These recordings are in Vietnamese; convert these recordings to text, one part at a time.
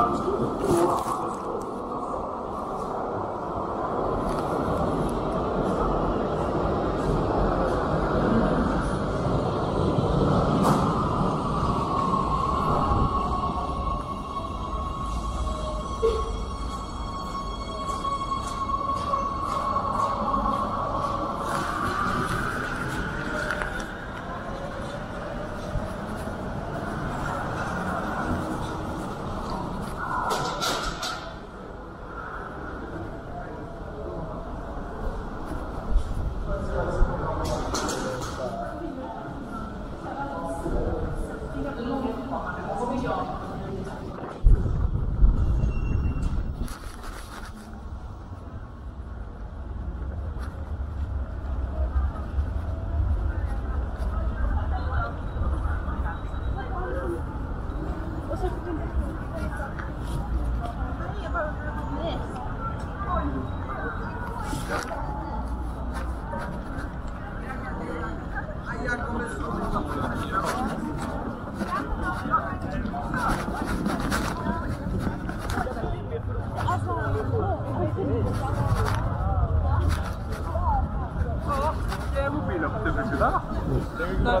Fox. Det er mobilaktivitet der, da.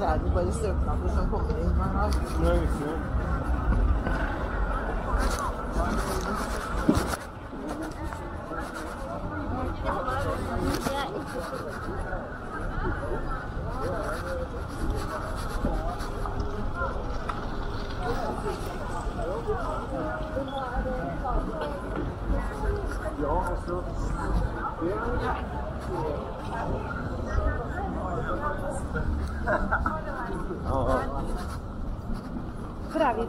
vet du, for der er det bare søknader som kommer inn hver dag. Ja, visst. Prawie.